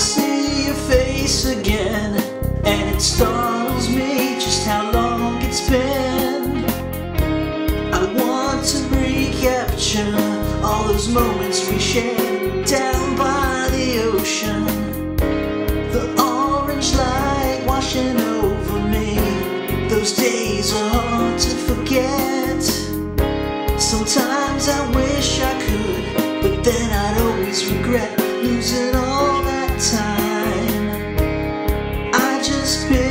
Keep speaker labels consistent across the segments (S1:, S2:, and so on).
S1: see your face again And it startles me just how long it's been. I want to recapture all those moments we shared Down by the ocean. The orange light washing over me. Those days are hard to forget. Sometimes spit.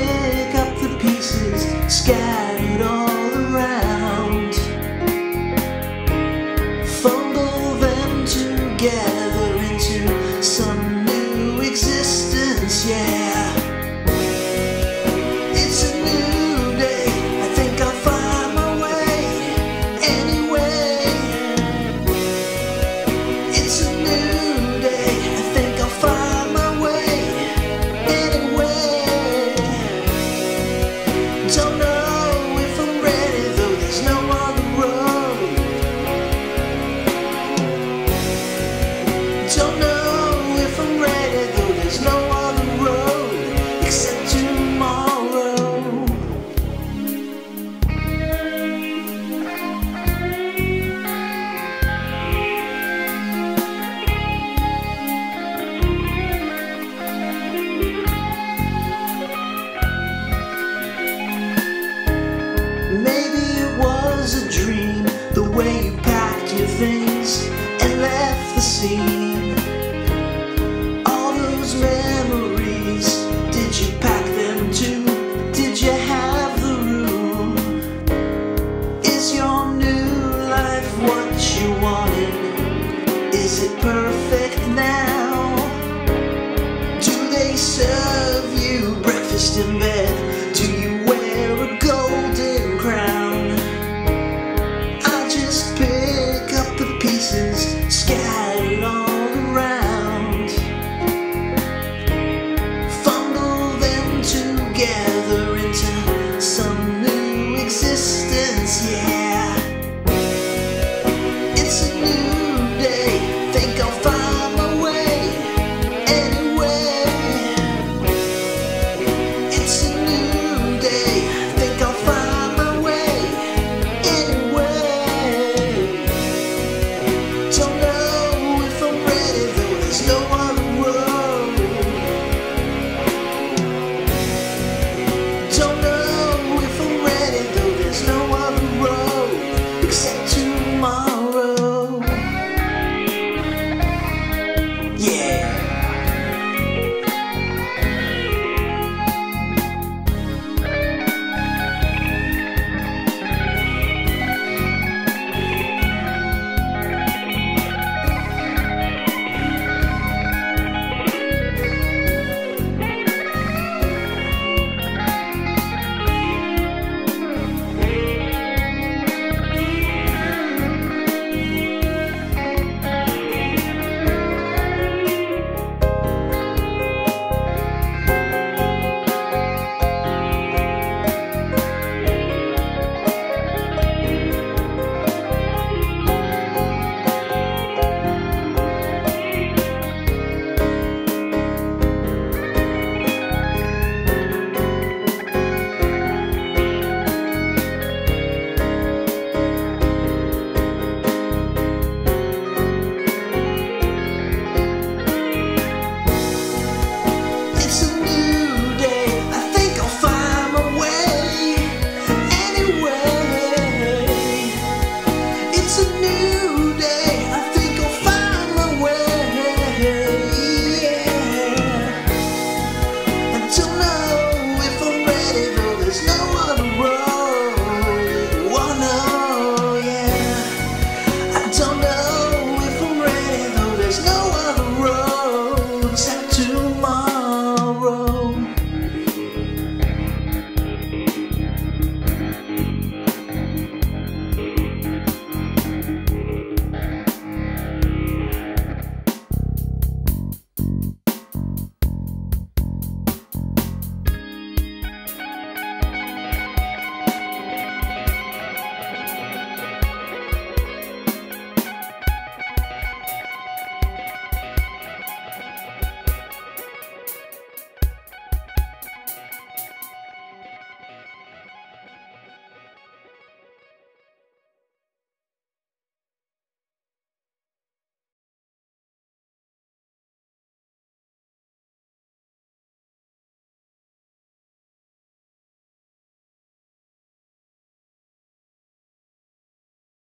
S1: Yeah.